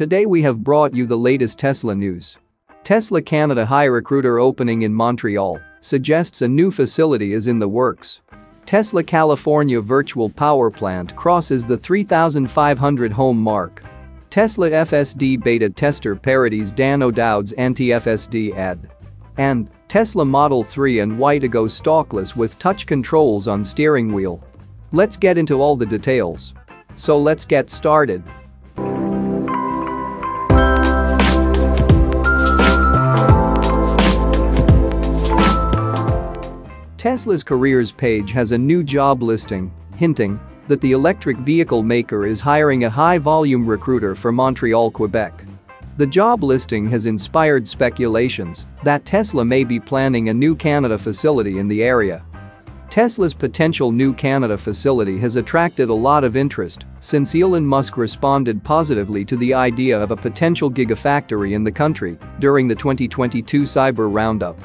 Today we have brought you the latest Tesla news. Tesla Canada High Recruiter opening in Montreal suggests a new facility is in the works. Tesla California virtual power plant crosses the 3,500 home mark. Tesla FSD beta tester parodies Dan O'Dowd's anti-FSD ad. And Tesla Model 3 and Y to go stalkless with touch controls on steering wheel. Let's get into all the details. So let's get started. Tesla's careers page has a new job listing, hinting that the electric vehicle maker is hiring a high-volume recruiter for Montreal, Quebec. The job listing has inspired speculations that Tesla may be planning a new Canada facility in the area. Tesla's potential new Canada facility has attracted a lot of interest since Elon Musk responded positively to the idea of a potential gigafactory in the country during the 2022 Cyber Roundup.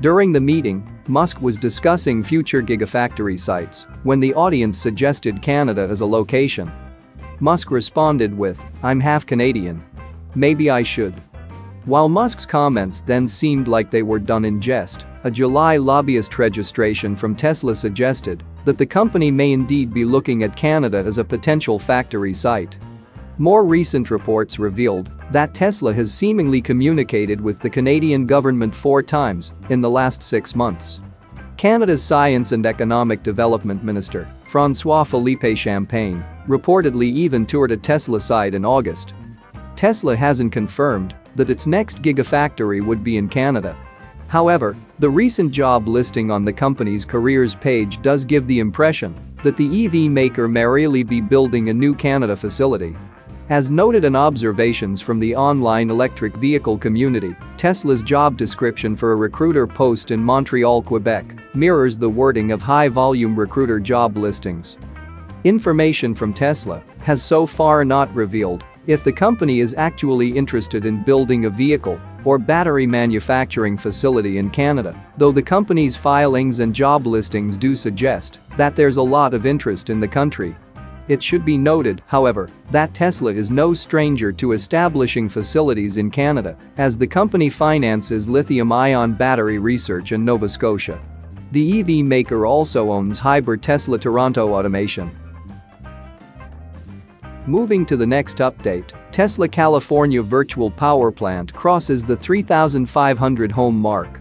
During the meeting, Musk was discussing future gigafactory sites when the audience suggested Canada as a location. Musk responded with, I'm half Canadian. Maybe I should. While Musk's comments then seemed like they were done in jest, a July lobbyist registration from Tesla suggested that the company may indeed be looking at Canada as a potential factory site. More recent reports revealed that Tesla has seemingly communicated with the Canadian government four times in the last six months. Canada's Science and Economic Development Minister, François Philippe Champagne, reportedly even toured a Tesla site in August. Tesla hasn't confirmed that its next gigafactory would be in Canada. However, the recent job listing on the company's careers page does give the impression that the EV maker may really be building a new Canada facility as noted in observations from the online electric vehicle community, Tesla's job description for a recruiter post in Montreal, Quebec mirrors the wording of high-volume recruiter job listings. Information from Tesla has so far not revealed if the company is actually interested in building a vehicle or battery manufacturing facility in Canada, though the company's filings and job listings do suggest that there's a lot of interest in the country it should be noted, however, that Tesla is no stranger to establishing facilities in Canada, as the company finances lithium-ion battery research in Nova Scotia. The EV maker also owns Hibar Tesla Toronto Automation. Moving to the next update, Tesla California virtual power plant crosses the 3,500 home mark.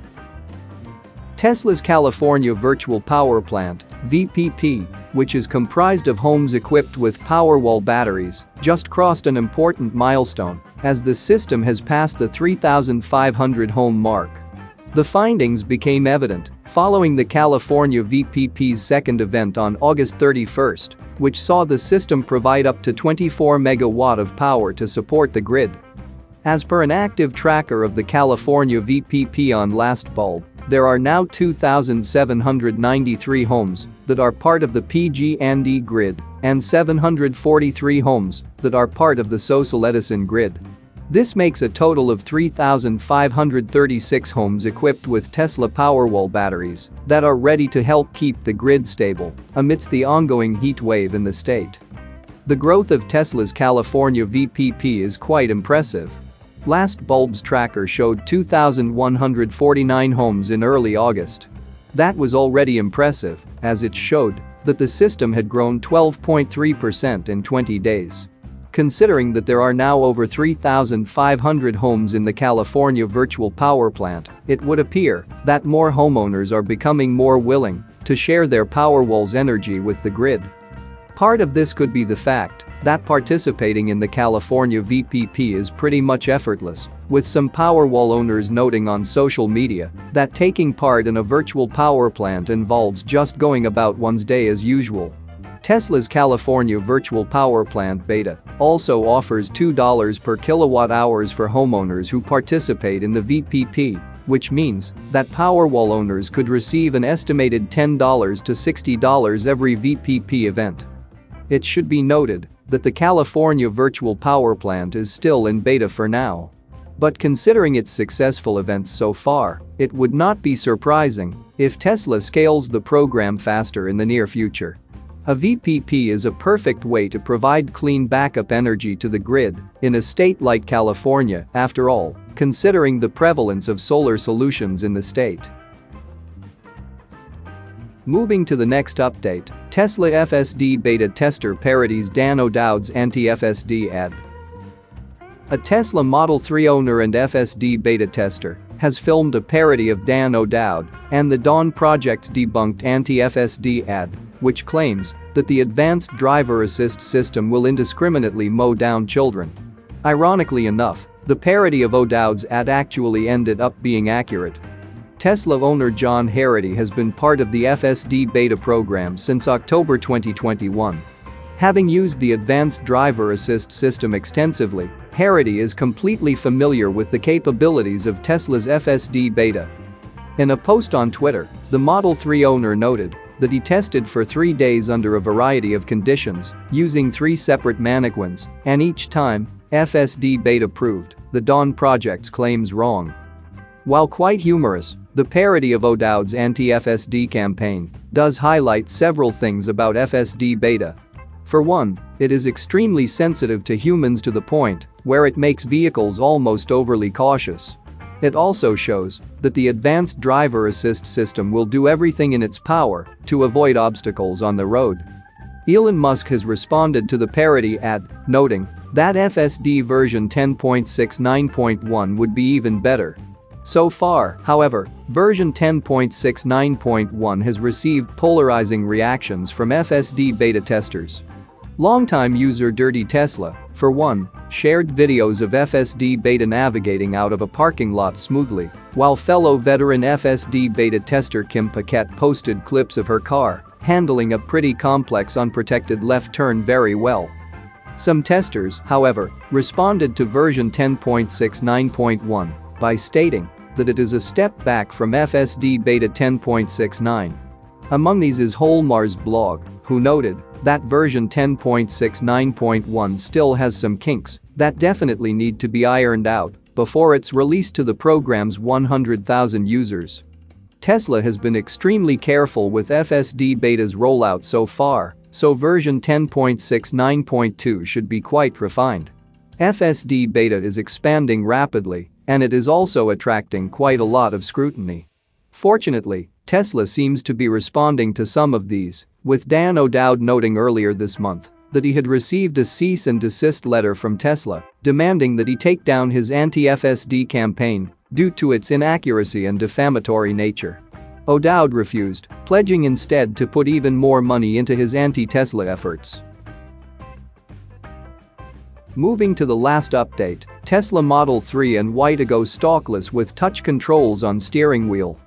Tesla's California virtual power plant, VPP, which is comprised of homes equipped with Powerwall batteries, just crossed an important milestone as the system has passed the 3,500 home mark. The findings became evident following the California VPP's second event on August 31, which saw the system provide up to 24 megawatt of power to support the grid. As per an active tracker of the California VPP on Lastbulb, there are now 2,793 homes that are part of the PG&E grid and 743 homes that are part of the SoCal Edison grid. This makes a total of 3,536 homes equipped with Tesla Powerwall batteries that are ready to help keep the grid stable amidst the ongoing heat wave in the state. The growth of Tesla's California VPP is quite impressive. Lastbulb's tracker showed 2,149 homes in early August. That was already impressive, as it showed that the system had grown 12.3% in 20 days. Considering that there are now over 3,500 homes in the California virtual power plant, it would appear that more homeowners are becoming more willing to share their Powerwall's energy with the grid. Part of this could be the fact that participating in the California VPP is pretty much effortless, with some Powerwall owners noting on social media that taking part in a virtual power plant involves just going about one's day as usual. Tesla's California virtual power plant beta also offers $2 per kilowatt hours for homeowners who participate in the VPP, which means that Powerwall owners could receive an estimated $10 to $60 every VPP event. It should be noted that the California virtual power plant is still in beta for now. But considering its successful events so far, it would not be surprising if Tesla scales the program faster in the near future. A VPP is a perfect way to provide clean backup energy to the grid in a state like California, after all, considering the prevalence of solar solutions in the state. Moving to the next update, Tesla FSD beta tester parodies Dan O'Dowd's anti-FSD ad. A Tesla Model 3 owner and FSD beta tester has filmed a parody of Dan O'Dowd and the Dawn Project's debunked anti-FSD ad, which claims that the advanced driver assist system will indiscriminately mow down children. Ironically enough, the parody of O'Dowd's ad actually ended up being accurate. Tesla owner John Harrity has been part of the FSD beta program since October 2021. Having used the advanced driver assist system extensively, Harrity is completely familiar with the capabilities of Tesla's FSD beta. In a post on Twitter, the Model 3 owner noted that he tested for three days under a variety of conditions, using three separate mannequins, and each time, FSD beta proved the Dawn Project's claims wrong. While quite humorous, the parody of O'Dowd's anti-FSD campaign does highlight several things about FSD beta. For one, it is extremely sensitive to humans to the point where it makes vehicles almost overly cautious. It also shows that the advanced driver assist system will do everything in its power to avoid obstacles on the road. Elon Musk has responded to the parody ad, noting that FSD version 10.69.1 would be even better. So far, however, version 10.69.1 has received polarizing reactions from FSD beta testers. Longtime user Dirty Tesla, for one, shared videos of FSD beta navigating out of a parking lot smoothly, while fellow veteran FSD beta tester Kim Paquette posted clips of her car handling a pretty complex unprotected left turn very well. Some testers, however, responded to version 10.69.1 by stating that it is a step back from FSD beta 10.69. Among these is Whole Mars Blog, who noted that version 10.69.1 still has some kinks that definitely need to be ironed out before it's released to the program's 100,000 users. Tesla has been extremely careful with FSD beta's rollout so far, so version 10.69.2 should be quite refined. FSD beta is expanding rapidly, and it is also attracting quite a lot of scrutiny. Fortunately, Tesla seems to be responding to some of these with Dan O'Dowd noting earlier this month that he had received a cease and desist letter from Tesla demanding that he take down his anti-FSD campaign due to its inaccuracy and defamatory nature. O'Dowd refused, pledging instead to put even more money into his anti-Tesla efforts. Moving to the last update, Tesla Model 3 and Y to go stalkless with touch controls on steering wheel.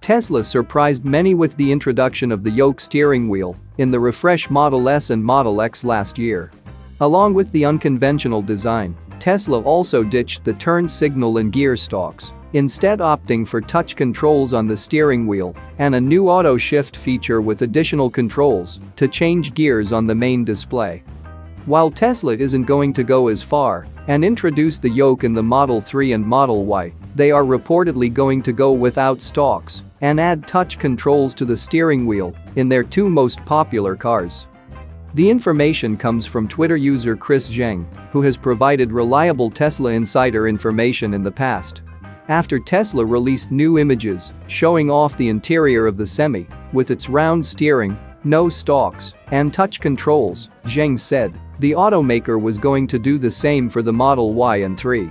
Tesla surprised many with the introduction of the yoke steering wheel in the refresh Model S and Model X last year. Along with the unconventional design, Tesla also ditched the turn signal and gear stalks, instead opting for touch controls on the steering wheel and a new auto shift feature with additional controls to change gears on the main display. While Tesla isn't going to go as far and introduce the yoke in the Model 3 and Model Y, they are reportedly going to go without stalks and add touch controls to the steering wheel in their two most popular cars. The information comes from Twitter user Chris Zheng, who has provided reliable Tesla insider information in the past. After Tesla released new images showing off the interior of the Semi with its round steering, no stalks, and touch controls, Zheng said, the automaker was going to do the same for the Model Y and 3.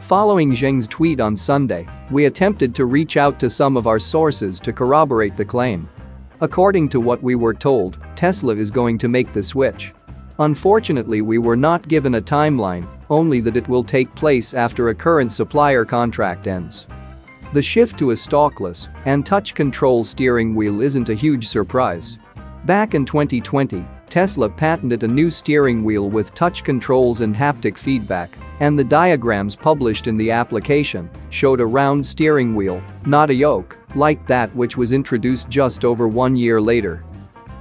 Following Zheng's tweet on Sunday, we attempted to reach out to some of our sources to corroborate the claim. According to what we were told, Tesla is going to make the switch. Unfortunately we were not given a timeline, only that it will take place after a current supplier contract ends. The shift to a stalkless and touch control steering wheel isn't a huge surprise. Back in 2020, Tesla patented a new steering wheel with touch controls and haptic feedback, and the diagrams published in the application showed a round steering wheel, not a yoke, like that which was introduced just over one year later.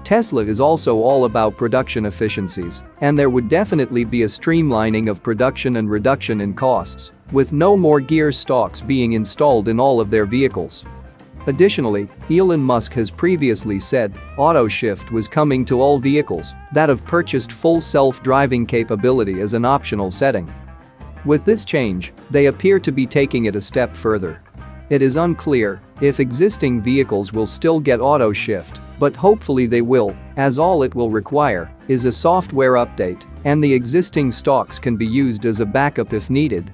Tesla is also all about production efficiencies, and there would definitely be a streamlining of production and reduction in costs, with no more gear stalks being installed in all of their vehicles. Additionally, Elon Musk has previously said auto shift was coming to all vehicles that have purchased full self-driving capability as an optional setting. With this change, they appear to be taking it a step further. It is unclear if existing vehicles will still get auto shift, but hopefully they will, as all it will require is a software update and the existing stalks can be used as a backup if needed.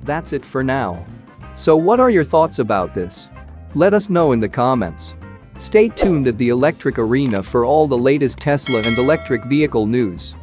That's it for now. So what are your thoughts about this? Let us know in the comments. Stay tuned at the Electric Arena for all the latest Tesla and electric vehicle news.